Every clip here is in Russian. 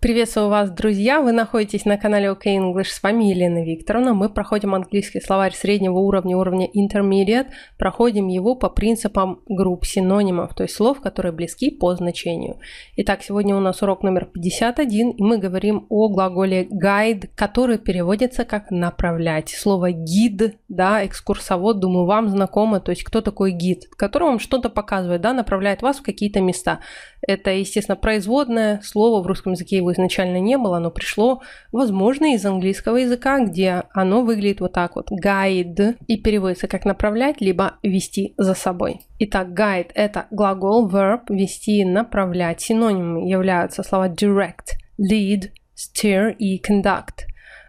Приветствую вас, друзья! Вы находитесь на канале OK English. С вами Елена Викторовна. Мы проходим английский словарь среднего уровня, уровня Intermediate. Проходим его по принципам групп синонимов, то есть слов, которые близки по значению. Итак, сегодня у нас урок номер 51, и мы говорим о глаголе guide, который переводится как направлять. Слово гид, да, экскурсовод, думаю, вам знакомо, то есть кто такой гид, который вам что-то показывает, да, направляет вас в какие-то места. Это, естественно, производное слово в русском языке его изначально не было, оно пришло, возможно, из английского языка, где оно выглядит вот так вот guide и переводится как направлять, либо вести за собой. Итак, guide – это глагол, verb, вести, направлять. Синонимами являются слова direct, lead, steer и conduct.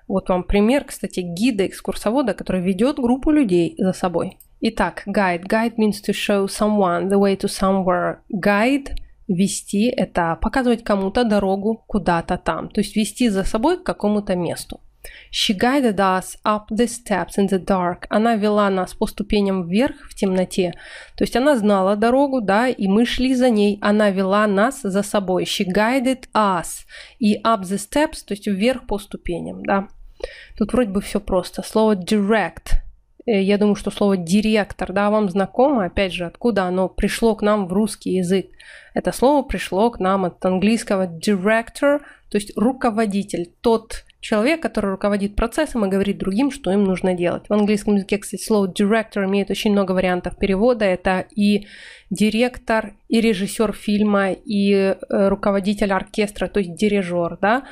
Вот вам пример, кстати, гида, экскурсовода, который ведет группу людей за собой. Итак, guide. Guide means to show someone the way to somewhere. Guide – Вести – это показывать кому-то дорогу куда-то там, то есть вести за собой к какому-то месту. She guided us up the steps in the dark. Она вела нас по ступеням вверх в темноте. То есть она знала дорогу, да, и мы шли за ней. Она вела нас за собой. She guided us. И up the steps, то есть вверх по ступеням, да. Тут вроде бы все просто. Слово direct я думаю, что слово директор, да, вам знакомо, опять же, откуда оно пришло к нам в русский язык. Это слово пришло к нам от английского director, то есть руководитель, тот человек, который руководит процессом и говорит другим, что им нужно делать. В английском языке, кстати, слово director имеет очень много вариантов перевода. Это и директор, и режиссер фильма, и э, руководитель оркестра, то есть дирижер, да.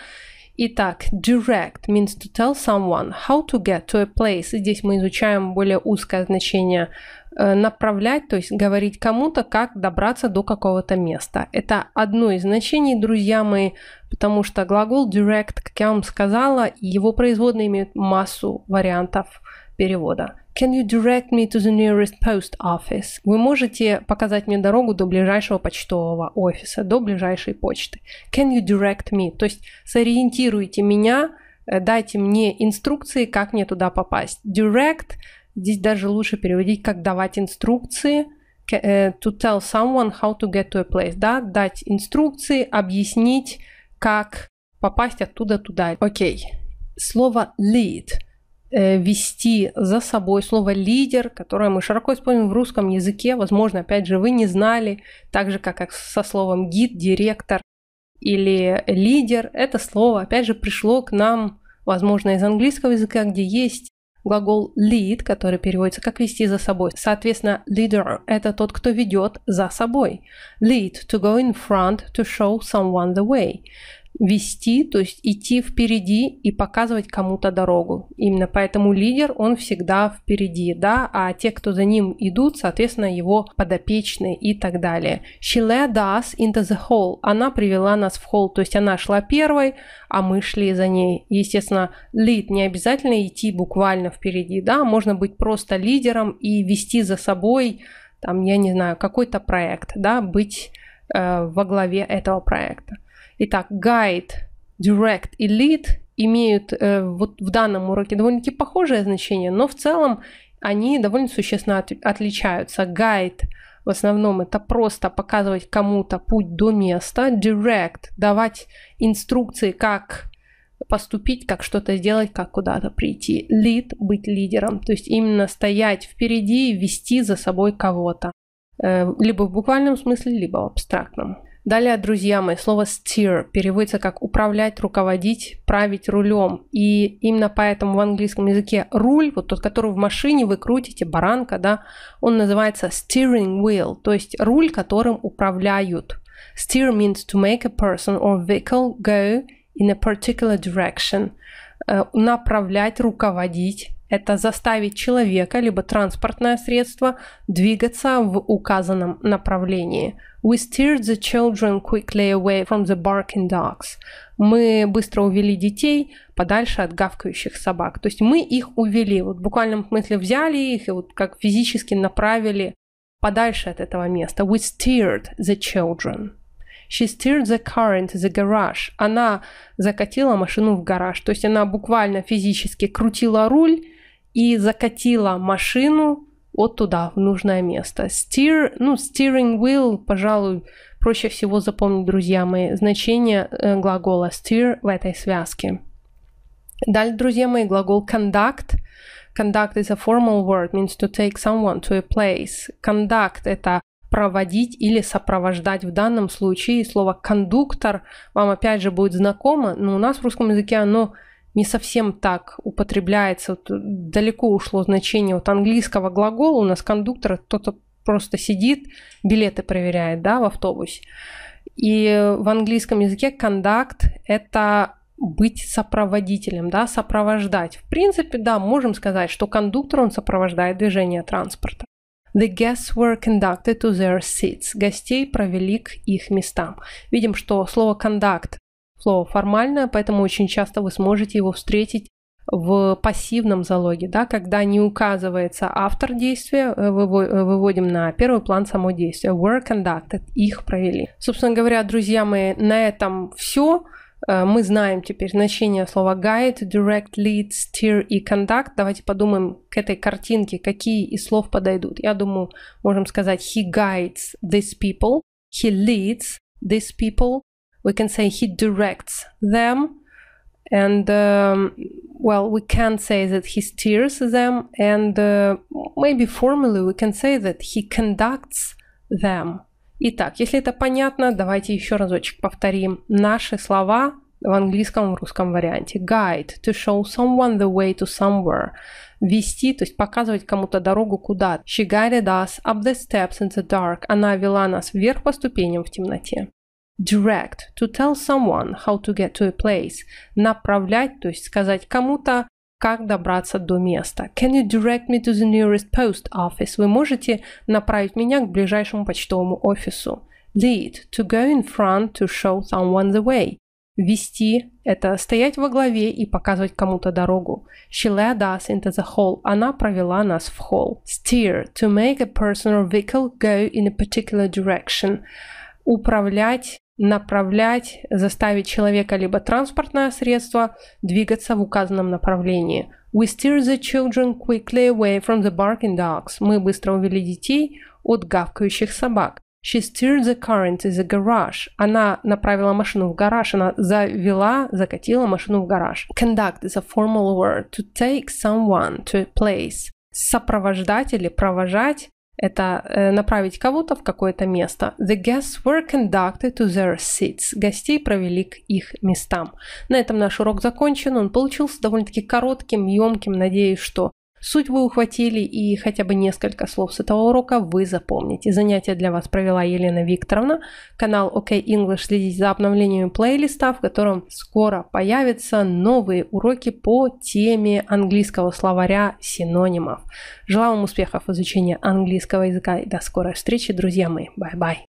Итак, direct means to tell someone how to get to a place. Здесь мы изучаем более узкое значение э, направлять, то есть говорить кому-то, как добраться до какого-то места. Это одно из значений, друзья мои, потому что глагол direct, как я вам сказала, его производные имеют массу вариантов перевода. Can you direct me to the nearest post office? Вы можете показать мне дорогу до ближайшего почтового офиса, до ближайшей почты. Can you direct me? То есть сориентируйте меня, э, дайте мне инструкции, как мне туда попасть. Direct здесь даже лучше переводить как давать инструкции. Э, to tell someone how to get to a place. Да? Дать инструкции, объяснить, как попасть оттуда туда. Окей. Okay. Слово lead – вести за собой слово лидер, которое мы широко используем в русском языке. Возможно, опять же, вы не знали, так же, как со словом гид, директор или лидер. Это слово, опять же, пришло к нам, возможно, из английского языка, где есть глагол lead, который переводится как вести за собой. Соответственно, leader – это тот, кто ведет за собой. Lead – to go in front, to show someone the way вести, то есть идти впереди и показывать кому-то дорогу. Именно поэтому лидер, он всегда впереди, да, а те, кто за ним идут, соответственно, его подопечные и так далее. She led us into the hall. Она привела нас в холл, то есть она шла первой, а мы шли за ней. Естественно, lead не обязательно идти буквально впереди, да, можно быть просто лидером и вести за собой, там, я не знаю, какой-то проект, да, быть э, во главе этого проекта. Итак, guide, direct и lead имеют э, вот в данном уроке довольно-таки похожее значение, но в целом они довольно существенно от, отличаются. Guide в основном это просто показывать кому-то путь до места. Direct – давать инструкции, как поступить, как что-то сделать, как куда-то прийти. Lead – быть лидером, то есть именно стоять впереди и вести за собой кого-то. Э, либо в буквальном смысле, либо в абстрактном. Далее, друзья мои, слово steer переводится как управлять, руководить, править рулем. И именно поэтому в английском языке руль, вот тот, который в машине вы крутите, баранка, да, он называется steering wheel, то есть руль, которым управляют. Steer means to make a person or vehicle go in a particular direction. Э, направлять, руководить, это заставить человека, либо транспортное средство, двигаться в указанном направлении. We steered the children quickly away from the barking dogs. Мы быстро увели детей подальше от гавкающих собак. То есть мы их увели, вот в буквальном смысле взяли их и вот как физически направили подальше от этого места. We steered the children. She steered the car into the garage. Она закатила машину в гараж. То есть она буквально физически крутила руль и закатила машину вот туда, в нужное место. Steer, ну, steering wheel, пожалуй, проще всего запомнить, друзья мои, значение э, глагола steer в этой связке. Далее, друзья мои, глагол conduct. Conduct is a formal word, means to take someone to a place. Conduct – это проводить или сопровождать. В данном случае слово кондуктор вам опять же будет знакомо, но у нас в русском языке оно не совсем так употребляется. Вот далеко ушло значение от английского глагола. У нас кондуктор кто-то просто сидит, билеты проверяет да, в автобусе. И в английском языке conduct – это быть сопроводителем, да, сопровождать. В принципе, да, можем сказать, что кондуктор, он сопровождает движение транспорта. The guests were conducted to their seats. Гостей провели к их местам. Видим, что слово conduct слово формальное, поэтому очень часто вы сможете его встретить в пассивном залоге, да, когда не указывается автор действия, э, э, выводим на первый план само действие. Were conducted, их провели. Собственно говоря, друзья мои, на этом все. Э, мы знаем теперь значение слова guide, direct, lead, steer и conduct. Давайте подумаем к этой картинке, какие из слов подойдут. Я думаю, можем сказать he guides these people, he leads these people, we can say he directs them, and um, well, we can say that he steers them, and uh, maybe formally we can say that he conducts them. Итак, если это понятно, давайте еще разочек повторим наши слова в английском и русском варианте. Guide – to show someone the way to somewhere. Вести, то есть показывать кому-то дорогу куда. She guided us up the steps in the dark. Она вела нас вверх по ступеням в темноте. Direct – to tell someone how to get to a place. Направлять, то есть сказать кому-то, как добраться до места. Can you direct me to the nearest post office? Вы можете направить меня к ближайшему почтовому офису. Lead – to go in front to show someone the way. Вести – это стоять во главе и показывать кому-то дорогу. She led us into the hall. Она провела нас в холл. Steer – to make a person or vehicle go in a particular direction. Управлять направлять, заставить человека либо транспортное средство двигаться в указанном направлении. We steer the children quickly away from the barking dogs. Мы быстро увели детей от гавкающих собак. She steered the car into the garage. Она направила машину в гараж. Она завела, закатила машину в гараж. Conduct is a formal word. To take someone to a place. Сопровождать или провожать это э, направить кого-то в какое-то место. The guests were conducted to their seats. Гостей провели к их местам. На этом наш урок закончен. Он получился довольно-таки коротким, емким. Надеюсь, что Суть вы ухватили и хотя бы несколько слов с этого урока вы запомните. Занятие для вас провела Елена Викторовна. Канал OK English следите за обновлениями плейлиста, в котором скоро появятся новые уроки по теме английского словаря синонимов. Желаю вам успехов в изучении английского языка и до скорой встречи, друзья мои. Bye-bye.